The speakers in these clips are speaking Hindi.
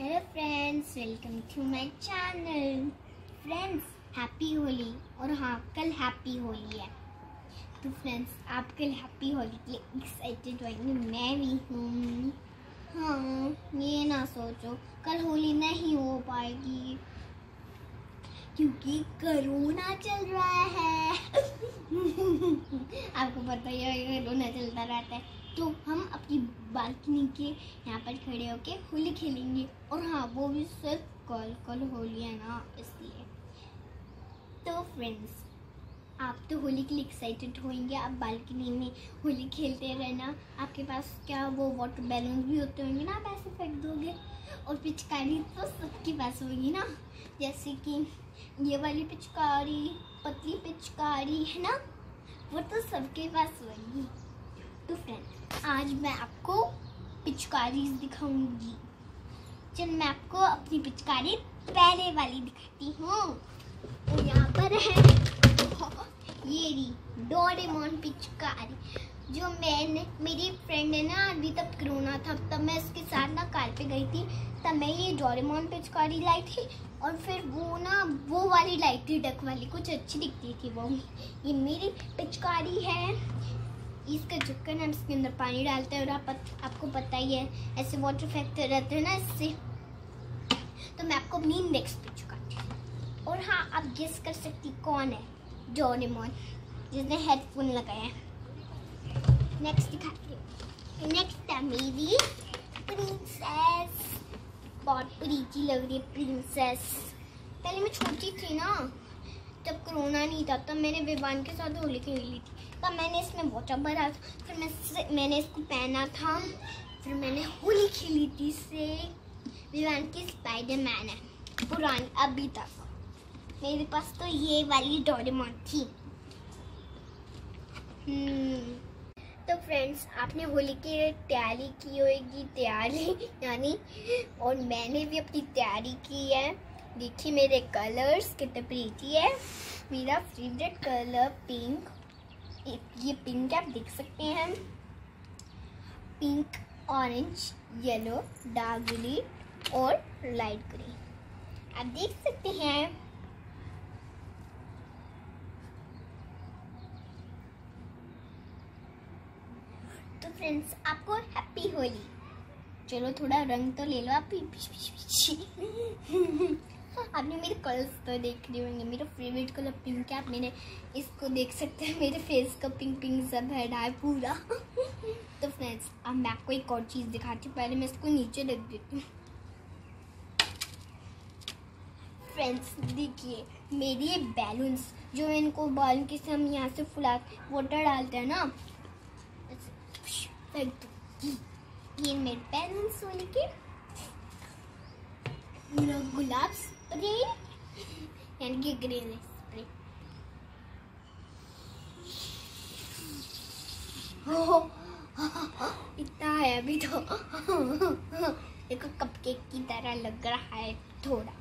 Hello friends welcome to my channel friends happy Holi और हाँ कल हैप्पी होली है। तो फ्रेंड्स आप कल हैप्पी होली के लिए एक्साइटेड होंगे मैं भी हूँ। हाँ ये ना सोचो, कल होली नहीं हो पाएगी। क्योंकि करोना चल रहा है। आपको पता ही है कोरोना चलता रहता है। तो हम अपनी बालकनी के यहाँ पर खड़े होके होली खेलेंगे। और हाँ वो भी सिर्फ़ कॉल कॉल होली है ना, इसलिए। तो फ्रेंड्स आप तो होली के लिए एक्साइटेड होंगे। आप बालकनी में होली खेलते रहना। आपके पास क्या वो वाटर बैलून भी होते होंगे ना, आप ऐसे फेंक दोगे? और पिचकारी तो सबके पास होगी ना। जैसे कि ये वाली पिचकारी, पतली पिचकारी, है ना? वो तो सबके पास होगी। तो फ्रेंड आज मैं आपको पिचकारी दिखाऊँगी। चल, मैं आपको अपनी पिचकारी पहले वाली दिखाती हूँ। तो यहाँ पर है। ये री डोरेमोन पिचकारी, जो मैंने, मेरी फ्रेंड है ना अभी तब कोरोना था। तब मैं उसके साथ ना कार पे गई थी। तब मैं ये डोरेमोन पिचकारी लाई थी और फिर वो ना, वो वाली लाई थी डक वाली कुछ अच्छी दिखती थी वो। ये मेरी पिचकारी है। इसका चक्कर हम इसके अंदर पानी डालते हैं और आप पत, आपको पता ही है ऐसे वाटर फेंकते रहते हैं ना इससे। तो मैं आपको अपनी नेक्स्ट पिचकारी और हाँ आप गेस कर सकती कौन है डोरेमोन जिसने हेडफोन लगाया है। नेक्स्ट दिखाती हूँ। नेक्स्ट है मेरी प्रिंसेस बहुत प्रीति लग रही है प्रिंसेस पहले मैं छोटी थी ना जब कोरोना नहीं था तब मैंने विवान के साथ होली खेली थी। तब मैंने इसमें वाटर भरा था, फिर मैं मैंने इसको पहना था, फिर मैंने होली खेली थी इससे विवान की स्पाइडर मैन है, पुरानी, अभी तक। मेरे पास तो ये वाली डोरेमोन थी। हम्म। तो फ्रेंड्स आपने होली की तैयारी की होगी, तैयारी, यानी, और मैंने भी अपनी तैयारी की है। देखिए मेरे कलर्स कितने प्रीति है। मेरा फेवरेट कलर पिंक ये पिंक आप देख सकते हैं। Pink orange yellow dark green और लाइट ग्रीन आप देख सकते हैं। तो फ्रेंड्स आपको हैप्पी होली। चलो थोड़ा रंग तो ले लो आप आपने मेरे कलर्स तो देख रहे होंगे, मेरा फेवरेट कलर पिंक है, आप मैंने इसको देख सकते हैं, मेरे फेस का पिंक पिंक सब है है पूरा। तो फ्रेंड्स अब मैं आपको एक और चीज़ दिखाती हूँ, पहले मैं इसको नीचे रख देती हूँ। फ्रेंड्स देखिए, मेरी ये बैलून्स जो इनको बाल के से हम यहाँ से फुला वाटर डालते हैं ना, ये मेरे पेरेंट्स होने के गुलाब यानी कि ग्रीन स्प्रे इतना है अभी तो। देखो कपकेक की तरह लग रहा है थोड़ा।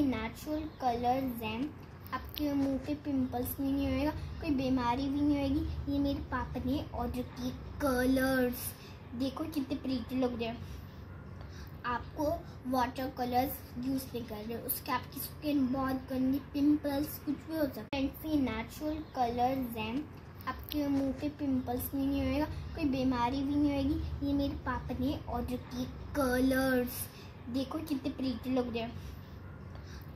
नेचुरल कलर जैम आपके मुँह पे पिंपल्स भी नहीं होएगा कोई बीमारी भी नहीं होएगी ये मेरे पापा ने ऑर्डर किए कलर्स देखो कितने प्रीति लग रहे हैं। आपको वाटर कलर्स यूज़ नहीं कर रहे उसके आपकी स्किन बहुत गंदी पिंपल्स कुछ भी हो सकता है। फैंसी नेचुरल कलर्स हैं। आपके मुँह पे पिंपल्स भी नहीं होएगा, कोई बीमारी भी नहीं होएगी। ये मेरे पापा ने ऑर्डर किए कलर्स देखो कितने प्रीति लग रहे हैं।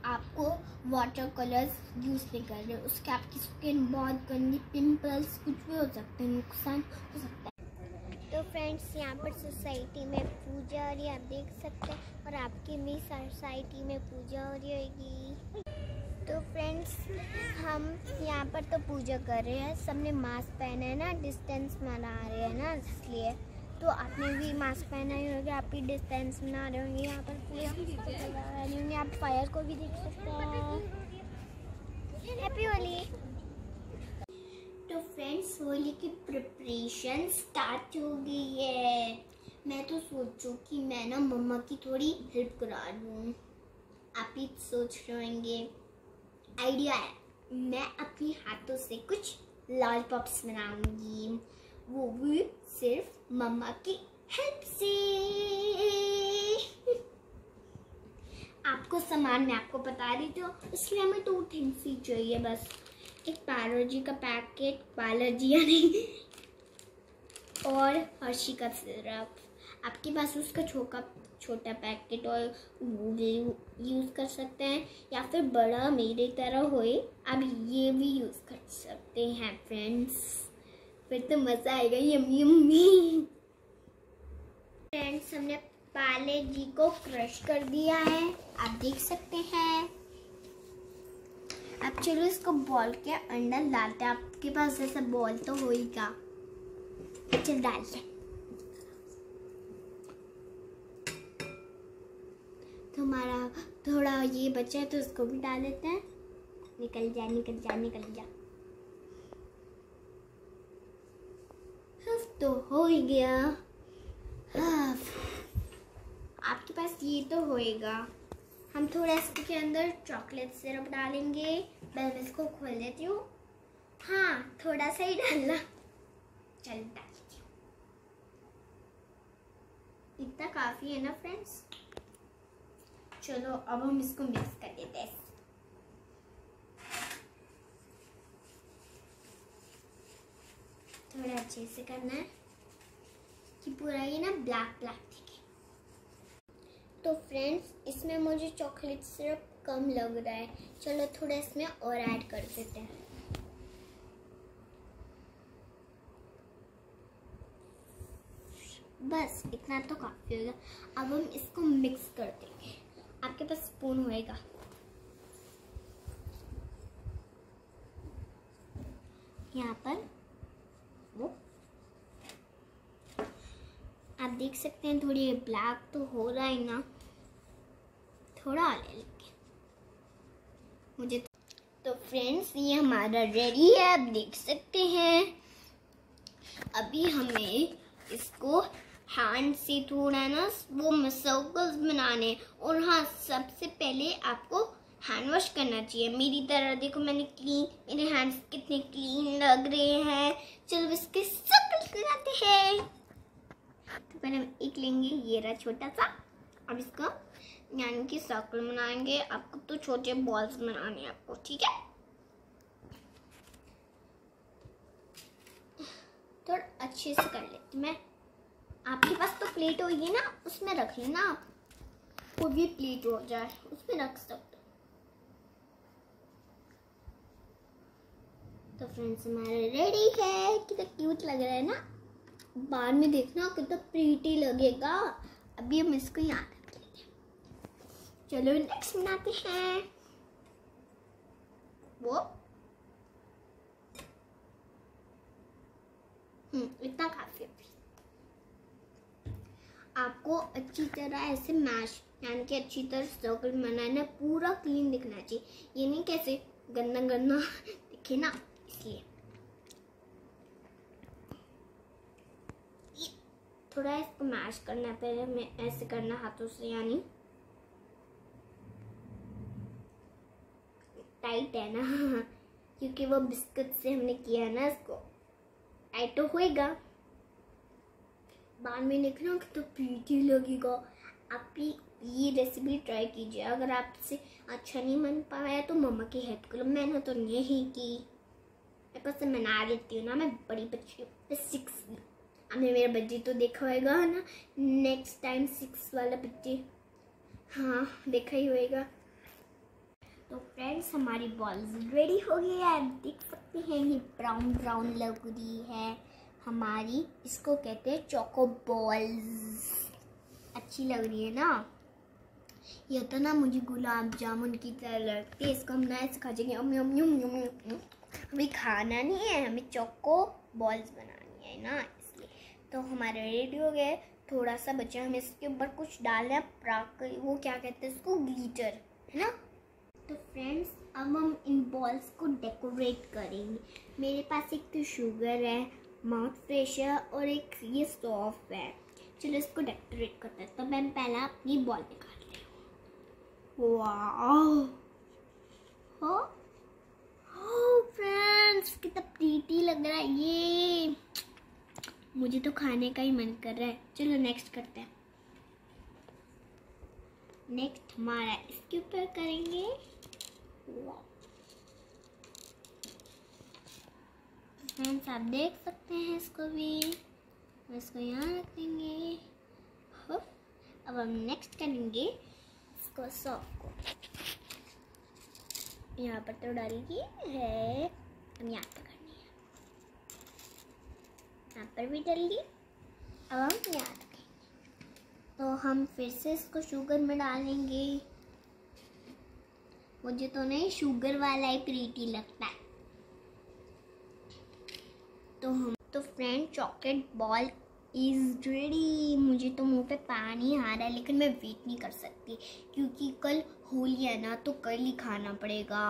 आपको वाटर कलर्स यूज़ नहीं कर रहे उसके आपकी स्किन बहुत गंदी पिंपल्स कुछ भी हो सकते हैं, नुकसान हो सकता है। तो फ्रेंड्स यहाँ पर सोसाइटी में पूजा हो रही है, आप देख सकते हैं, और आपकी भी सोसाइटी में पूजा हो रही होगी। तो फ्रेंड्स हम यहाँ पर तो पूजा कर रहे हैं, सबने मास्क पहना है ना डिस्टेंस मना रहे हैं ना, इसलिए। तो आपने भी मास्क पहना ही होगा, आप भी डिस्टेंस बना रहे होंगे, यहाँ पर पूरा होंगे, आप फायर को भी देख सकते हैं। हैप्पी होली तो फ्रेंड्स होली की प्रिपरेशन स्टार्ट हो गई है। मैं तो सोचूं कि मैं ना मम्मा की थोड़ी हेल्प करा दूँ। आप ही सोच रहे होंगे। आइडिया है, मैं अपने हाथों से कुछ लाल पॉप्स बनाऊँगी। वो भी सिर्फ़ मम्मा की हेल्प से। आपको सामान मैं आपको बता रही थी इसलिए हमें टू थिंग्स ही चाहिए बस। एक पारोजी का पैकेट पालोजी नहीं और हर्षी का सिरप। आपके पास उसका छोटा छोटा पैकेट और यूज़ कर सकते हैं, या फिर बड़ा मेरे तरह होए, आप ये भी यूज़ कर सकते हैं फ्रेंड्स फिर तो मज़ा आएगा यम्मी यम्मी फ्रेंड्स हमने पाले जी को क्रश कर दिया है। आप देख सकते हैं। अब चलो इसको बॉल के अंदर डालते हैं। आपके पास जैसा बॉल तो होएगा। चल डालते तो हमारा थोड़ा ये बचा है तो उसको भी डाल देते हैं। निकल जा निकल जा निकल जा। तो हो ही गया। आपके पास ये तो होएगा। हम थोड़ा इसके अंदर चॉकलेट सिरप डालेंगे। मैं इसको खोल देती हूँ। हाँ थोड़ा सा ही डालना। चल, डाल इतना काफ़ी है ना फ्रेंड्स चलो, अब हम इसको मिक्स कर देते हैं। थोड़ा अच्छे से करना है। कि पूरा ये ना ब्लैक ब्लैक दिखे तो फ्रेंड्स इसमें मुझे चॉकलेट सिरप कम लग रहा है। चलो थोड़ा इसमें और ऐड कर देते हैं। बस, इतना तो काफ़ी होगा अब हम इसको मिक्स कर देंगे। आपके पास स्पून होएगा। यहाँ पर वो। आप देख सकते हैं, थोड़ी ब्लैक तो हो रहा है ना। थोड़ा ले लेंगे। मुझे तो फ्रेंड्स ये हमारा रेडी है, आप देख सकते हैं। अभी हमें इसको हैंड से थोड़ा ना, वो सर्कल्स बनाने, और हाँ सबसे पहले आपको हैंड वॉश करना चाहिए। मेरी तरह देखो, मैंने क्लीन मेरे हैंड्स कितने क्लीन लग रहे हैं। चलो इसके सर्कल्स बनाते हैं। तो पहले हम एक लेंगे, ये रहा छोटा सा। अब इसका यानी कि सर्कल बनाएँगे आपको तो छोटे बॉल्स बनाने हैं आपको, ठीक है? थोड़ा अच्छे से कर लेती मैं। आपके पास तो प्लेट होगी ना, उसमें रख लेना आप। कोई भी प्लेट हो जाए, उसमें रख सकते तो फ्रेंड्स हमारे रेडी है। कितना क्यूट लग रहा है ना? बाद में देखना कितना प्रीटी लगेगा। अभी हम इसको हैं चलो नेक्स्ट बनाते हैं। वो। हम्म इतना काफ़ी है। आपको अच्छी तरह ऐसे मैश यानी कि अच्छी तरह सर्कल बनाना, पूरा क्लीन दिखना चाहिए। ये नहीं कैसे गंदा गंदा दिखे ना, इसलिए। थोड़ा इसको मैश करना पहले मैं ऐसे करना हाथों से, यानी टाइट है ना। क्योंकि वो बिस्कुट से हमने किया है ना इसको। टाइट तो होएगा। बाद में देखना तो प्रीति लगेगा। आप भी ये रेसिपी ट्राई कीजिए। अगर आपसे अच्छा नहीं बन पाया तो मम्मा की हेल्प करो। मैंने तो नहीं की। मैं बना देती हूँ ना। मैं बड़ी बच्ची हूँ। सिक्स आपने मेरा बच्चे तो देखा होगा ना। नेक्स्ट टाइम सिक्स वाला बच्चे। हाँ देखा ही होएगा। तो फ्रेंड्स हमारी बॉल्स रेडी हो गई है। आप देख सकते हैं, ये ब्राउन ब्राउन लग रही है। हमारी, इसको कहते हैं चोको बॉल्स अच्छी लग रही है ना? ये तो ना मुझे गुलाब जामुन की तरह लगती है। इसको हम ना ऐसे खा जाएँगे। अम यम यम यम हमें खाना नहीं है, हमें चोको बॉल्स बनानी है ना, इसलिए। तो हमारे रेडी हो गए। थोड़ा सा बचा, हमें इसके ऊपर कुछ डालना है प्राक, वो क्या कहते हैं, इसको ग्लीटर है ना? तो फ्रेंड्स अब हम इन बॉल्स को डेकोरेट करेंगे। मेरे पास एक तो शुगर है माउथ फ्रेश है और एक ये सॉफ्ट है। चलो इसको डेकोरेट करते हैं। तो मैं पहला अपनी बॉल निकाल रही हूँ। हो? फ्रेंड्स कितना प्रीटी लग रहा है ये। मुझे तो खाने का ही मन कर रहा है। चलो नेक्स्ट करते हैं। नेक्स्ट हमारा इसके ऊपर करेंगे। फ्रेंड्स आप देख सकते हैं इसको भी। इसको यहाँ रख देंगे। अब हम नेक्स्ट करेंगे इसको सॉफ को। यहाँ पर तो डाली है। हम यहाँ पर करनी है। यहाँ पर भी डाल अब हम यहाँ रखेंगे। तो हम फिर से इसको शुगर में डालेंगे। मुझे तो नहीं शुगर वाला ही प्रीटी लगता है। तो हम तो friend chocolate ball is ready मुझे तो मुँह पे पानी आ रहा है, लेकिन मैं वेट नहीं कर सकती, क्योंकि कल होली है ना तो कल ही खाना पड़ेगा।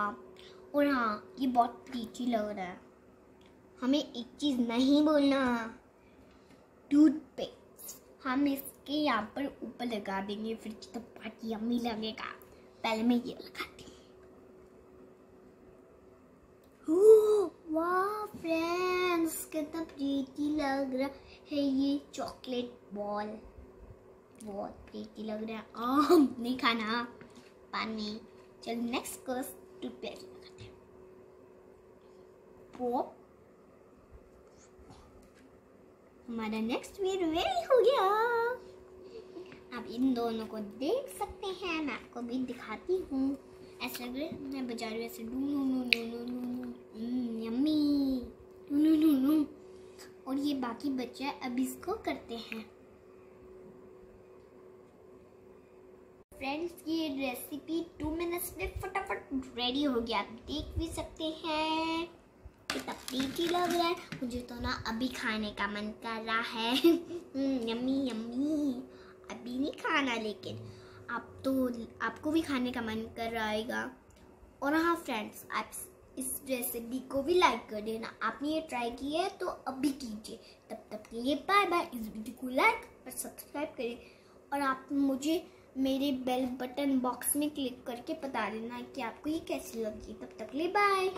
और हाँ ये बहुत टीची लग रहा है। हमें एक चीज़ नहीं बोलना। टूथपेस्ट हम इसके यहाँ पर ऊपर लगा देंगे फिर तो पार्टी अम्मी लगेगा। पहले मैं ये लगाती हूँ फ्रेंड्स कितना प्रीति लग रहा है ये चॉकलेट बॉल बहुत प्रीति लग रहा है। आम नहीं खाना। पानी चल नेक्स्ट कोर्स टूथपेस्ट लगाते पॉप हमारा नेक्स्ट वीडियो रेडी हो गया। आप इन दोनों को देख सकते हैं। मैं आपको भी दिखाती हूँ। ऐसा लग रहा है, मैं बजा रही हूँ ऐसे डू नू नू नू नू यम्मी। नू नू नू। और ये बाकी बच्चा अब इसको करते हैं। फ्रेंड्स ये रेसिपी टू मिनट्स में फटाफट रेडी हो गया। आप देख भी सकते हैं। कितना टेस्टी लग रहा है। मुझे तो ना अभी खाने का मन कर रहा है। Yummy yummy. अभी नहीं खाना, लेकिन आप तो आपको भी खाने का मन कर रहा है और हाँ फ्रेंड्स आप इस रेसिपी को भी लाइक कर देना। आपने ये ट्राई की है तो अभी कीजिए। तब तक के लिए बाय बाय इस वीडियो को लाइक और सब्सक्राइब करें। और आप मुझे मेरे बेल बटन बॉक्स में क्लिक करके बता देना कि आपको ये कैसी लगी। तब तक ले बाय